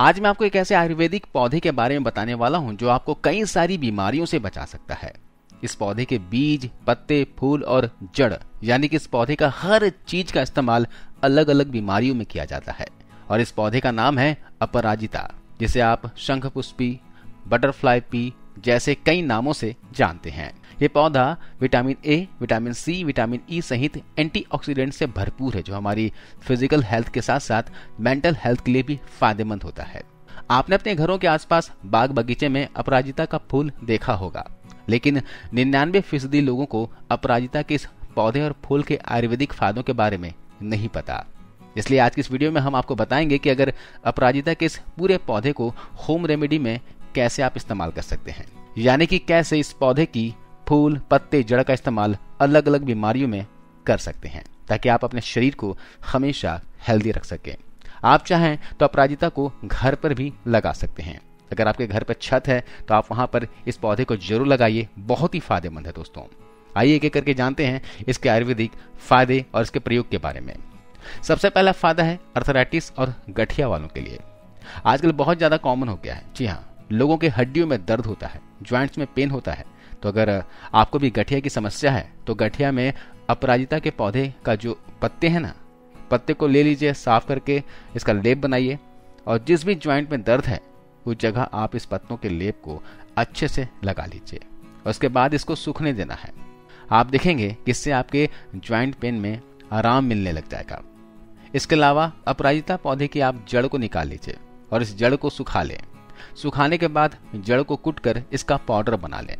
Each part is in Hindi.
आज मैं आपको एक ऐसे आयुर्वेदिक पौधे के बारे में बताने वाला हूँ, जो आपको कई सारी बीमारियों से बचा सकता है। इस पौधे के बीज, पत्ते, फूल और जड़, यानी कि इस पौधे का हर चीज़ का इस्तेमाल अलग अलग बीमारियों में किया जाता है। और इस पौधे का नाम है अपराजिता, जिसे आप शंख पुष्पी, बटरफ्लाई पी जैसे कई नामों से जानते हैं। ये पौधा vitamin A vitamin C vitamin E सहित एंटीऑक्सीडेंट से भरपूर है, जो हमारी फ़िज़िकल हेल्थ के साथ साथ मेंटल हेल्थ के लिए भी फ़ायदेमंद होता है। आपने अपने घरों के आसपास बाग बगीचे में अपराजिता का फूल देखा होगा, लेकिन निन्यानवे फ़ीसदी लोगों को अपराजिता के इस पौधे और फूल के आयुर्वेदिक फायदों के बारे में नहीं पता। इसलिए आज की इस वीडियो में हम आपको बताएँगे कि अगर अपराजिता के इस पूरे पौधे को होम रेमेडी में कैसे आप इस्तेमाल कर सकते हैं। यानी कि कैसे इस पौधे की फूल, पत्ते, जड़ का इस्तेमाल अलग अलग बीमारियों में कर सकते हैं, ताकि आप अपने शरीर को हमेशा हेल्दी रख सकें। आप चाहें तो अपराजिता को घर पर भी लगा सकते हैं। अगर आपके घर पर छत है तो आप वहाँ पर इस पौधे को ज़रूर लगाइए। बहुत ही फ़ायदेमंद है दोस्तों। आइए एक एक करके जानते हैं इसके आयुर्वेदिक फ़ायदे और इसके प्रयोग के बारे में। सबसे पहला फ़ायदा है अर्थराइटिस और गठिया वालों के लिए। आजकल बहुत ज़्यादा कॉमन हो गया है। जी हाँ। लोगों के हड्डियों में दर्द होता है ज्वाइंट्स में पेन होता है। तो अगर आपको भी गठिया की समस्या है तो गठिया में अपराजिता के पौधे का जो पत्ते हैं ना, पत्ते को ले लीजिए, साफ़ करके इसका लेप बनाइए। और जिस भी ज्वाइंट में दर्द है उस जगह आप इस पत्तों के लेप को अच्छे से लगा लीजिए। उसके बाद इसको सूखने देना है। आप देखेंगे कि इससे आपके ज्वाइंट पेन में आराम मिलने लग जाएगा इसके अलावा अपराजिता पौधे की आप जड़ को निकाल लीजिए और इस जड़ को सुखा लें। सुखाने के बाद जड़ को कुट कर इसका पाउडर बना लें।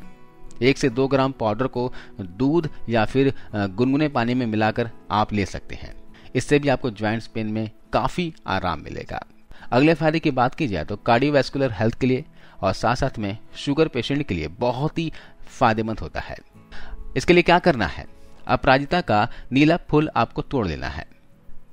एक से दो ग्राम पाउडर को दूध या फिर गुनगुने पानी में मिलाकर आप ले सकते हैं। इससे भी आपको ज्वाइंट्स पेन में काफ़ी आराम मिलेगा। अगले फ़ायदे की बात की जाए तो कार्डियोवैस्कुलर हेल्थ के लिए और साथ साथ में शुगर पेशेंट के लिए बहुत ही फ़ायदेमंद होता है। इसके लिए क्या करना है? अपराजिता का नीला फूल आपको तोड़ लेना है।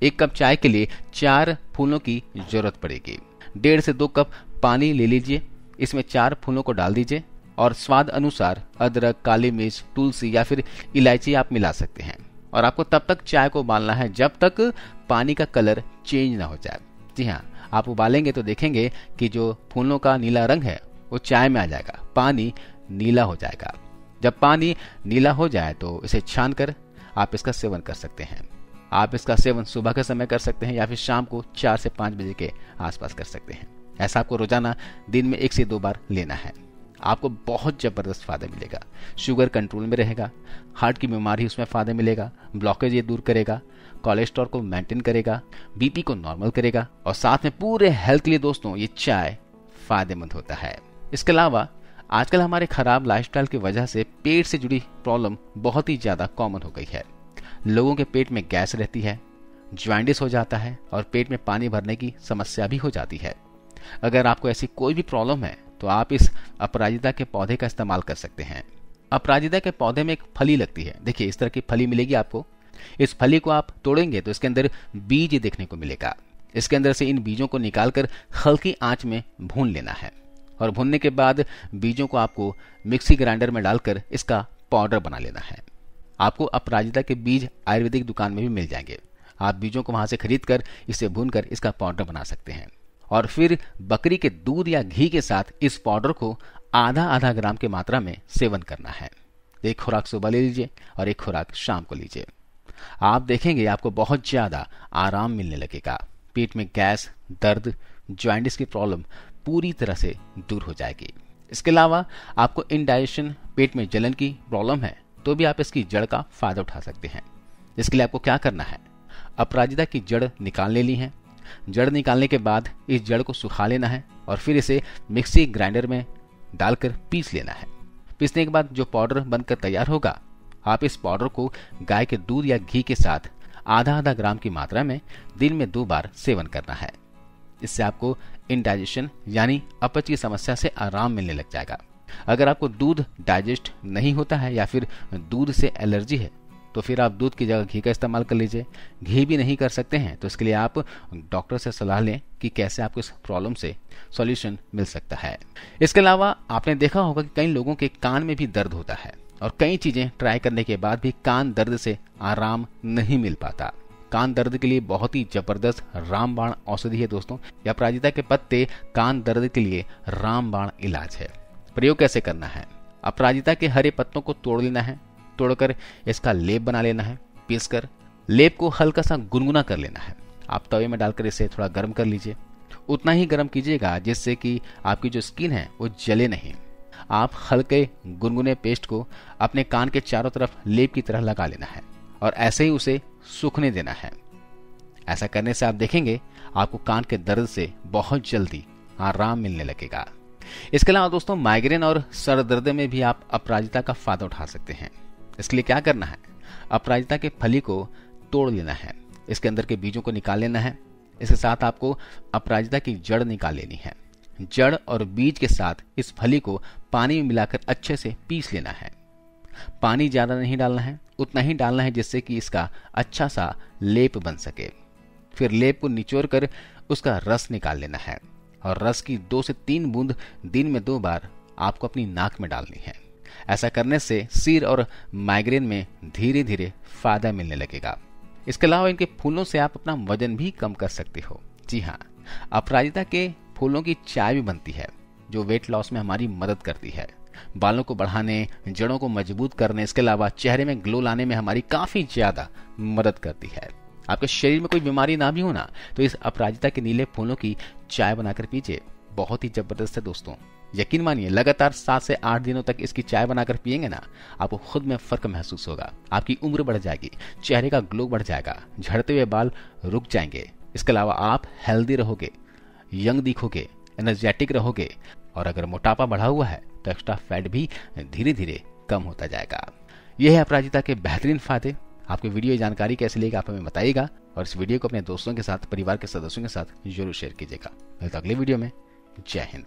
एक कप चाय के लिए चार फूलों की ज़रूरत पड़ेगी। डेढ़ से दो कप पानी ले लीजिए, इसमें चार फूलों को डाल दीजिए और स्वाद अनुसार अदरक, काली मिर्च, तुलसी या फिर इलायची आप मिला सकते हैं। और आपको तब तक चाय को उबालना है जब तक पानी का कलर चेंज ना हो जाए। जी हाँ आप उबालेंगे तो देखेंगे कि जो फूलों का नीला रंग है, वो चाय में आ जाएगा। पानी नीला हो जाएगा। जब पानी नीला हो जाए तो इसे छान कर आप इसका सेवन कर सकते हैं। आप इसका सेवन सुबह के समय कर सकते हैं या फिर शाम को चार से पाँच बजे के आसपास कर सकते हैं। ऐसा आपको रोज़ाना दिन में एक से दो बार लेना है। आपको बहुत ज़बरदस्त फ़ायदा मिलेगा। शुगर कंट्रोल में रहेगा, हार्ट की बीमारी उसमें फ़ायदा मिलेगा, ब्लॉकेज ये दूर करेगा, कोलेस्ट्रॉल को मेंटेन करेगा, बीपी को नॉर्मल करेगा और साथ में पूरे हेल्थ के लिए दोस्तों ये चाय फ़ायदेमंद होता है। इसके अलावा आजकल हमारे खराब लाइफस्टाइल की वजह से पेट से जुड़ी प्रॉब्लम बहुत ही ज़्यादा कॉमन हो गई है। लोगों के पेट में गैस रहती है ज्वाइंटिस हो जाता है और पेट में पानी भरने की समस्या भी हो जाती है। अगर आपको ऐसी कोई भी प्रॉब्लम है तो आप इस अपराजिता के पौधे का इस्तेमाल कर सकते हैं। अपराजिता के पौधे में एक फली लगती है। देखिए, इस तरह की फली मिलेगी आपको। इस फली को आप तोड़ेंगे तो इसके अंदर बीज देखने को मिलेगा। इसके अंदर से इन बीजों को निकालकर हल्की आँच में भून लेना है। और भूनने के बाद बीजों को आपको मिक्सी ग्राइंडर में डालकर इसका पाउडर बना लेना है। आपको अपराजिता के बीज आयुर्वेदिक दुकान में भी मिल जाएँगे। आप बीजों को वहाँ से खरीद कर इसे भूनकर इसका पाउडर बना सकते हैं। और फिर बकरी के दूध या घी के साथ इस पाउडर को आधा आधा ग्राम की मात्रा में सेवन करना है। एक खुराक सुबह ले लीजिए और एक खुराक शाम को लीजिए। आप देखेंगे आपको बहुत ज़्यादा आराम मिलने लगेगा। पेट में गैस, दर्द ज्वाइंटिस की प्रॉब्लम पूरी तरह से दूर हो जाएगी। इसके अलावा आपको इनडाइजेशन पेट में जलन की प्रॉब्लम है तो भी आप इसकी जड़ का फ़ायदा उठा सकते हैं। इसके लिए आपको क्या करना है? अपराजिता की जड़ निकाल लेनी है। जड़ निकालने के बाद इस जड़ को सुखा लेना है और फिर इसे मिक्सी ग्राइंडर में डालकर पीस लेना है। पीसने के बाद जो पाउडर बनकर तैयार होगा, आप इस पाउडर को गाय के दूध या घी के साथ आधा आधा ग्राम की मात्रा में दिन में दो बार सेवन करना है। इससे आपको इनडाइजेशन यानी अपच की समस्या से आराम मिलने लग जाएगा। अगर आपको दूध डाइजेस्ट नहीं होता है या फिर दूध से एलर्जी है तो फिर आप दूध की जगह घी का इस्तेमाल कर लीजिए। घी भी नहीं कर सकते हैं तो इसके लिए आप डॉक्टर से सलाह लें कि कैसे आपको इस प्रॉब्लम से सॉल्यूशन मिल सकता है। इसके अलावा आपने देखा होगा कि कई लोगों के कान में भी दर्द होता है और कई चीज़ें ट्राई करने के बाद भी कान दर्द से आराम नहीं मिल पाता। कान दर्द के लिए बहुत ही ज़बरदस्त रामबाण औषधि है दोस्तों। यह अपराजिता के पत्ते कान दर्द के लिए रामबाण इलाज है। प्रयोग कैसे करना है? अपराजिता के हरे पत्तों को तोड़ लेना है। तोड़कर इसका लेप बना लेना है पीसकर लेप को हल्का सा गुनगुना कर लेना है। आप तवे में डालकर इसे थोड़ा गर्म कर लीजिए। उतना ही गर्म कीजिएगा, जिससे कि आपकी जो स्किन है, वो जले नहीं। आप हल्के गुनगुने पेस्ट को अपने कान के चारों तरफ़ लेप की तरह लगा लेना है और ऐसे ही उसे सूखने देना है। ऐसा करने से आप देखेंगे, आपको कान के दर्द से बहुत जल्दी आराम मिलने लगेगा। इसके अलावा दोस्तों, माइग्रेन और सर दर्द में भी आप अपराजिता का फ़ायदा उठा सकते हैं। इसके लिए क्या करना है? अपराजिता के फली को तोड़ लेना है। इसके अंदर के बीजों को निकाल लेना है। इसके साथ आपको अपराजिता की जड़ निकाल लेनी है। जड़ और बीज के साथ इस फली को पानी में मिलाकर अच्छे से पीस लेना है। पानी ज़्यादा नहीं डालना है, उतना ही डालना है जिससे कि इसका अच्छा सा लेप बन सके। फिर लेप को निचोड़ कर उसका रस निकाल लेना है। और रस की दो से तीन बूंद दिन में दो बार आपको अपनी नाक में डालनी है। ऐसा करने से सिर और माइग्रेन में धीरे धीरे फ़ायदा मिलने लगेगा। इसके अलावा इनके फूलों से आप अपना वज़न भी कम कर सकते हो। जी हाँ अपराजिता के फूलों की चाय भी बनती है, जो वेट लॉस में हमारी मदद करती है। बालों को बढ़ाने, जड़ों को मज़बूत करने, इसके अलावा चेहरे में ग्लो लाने में हमारी काफ़ी ज़्यादा मदद करती है। आपके शरीर में कोई बीमारी ना भी हो ना तो इस अपराजिता के नीले फूलों की चाय बनाकर पीजिए। बहुत ही ज़बरदस्त है दोस्तों। यकीन मानिए, लगातार सात से आठ दिनों तक इसकी चाय बनाकर पियेंगे ना, आपको खुद में फ़र्क महसूस होगा। आपकी उम्र बढ़ जाएगी, चेहरे का ग्लो बढ़ जाएगा, झड़ते हुए बाल रुक जाएँगे। इसके अलावा आप हेल्दी रहोगे यंग दिखोगे एनर्जेटिक रहोगे और अगर मोटापा बढ़ा हुआ है तो एक्स्ट्रा फैट भी धीरे धीरे कम होता जाएगा। यह है अपराजिता के बेहतरीन फ़ायदे। आपको वीडियो जानकारी कैसे लेगा, आप हमें बताइएगा और इस वीडियो को अपने दोस्तों के साथ, परिवार के सदस्यों के साथ ज़रूर शेयर कीजिएगा। मिलता अगले वीडियो में। जय हिंद।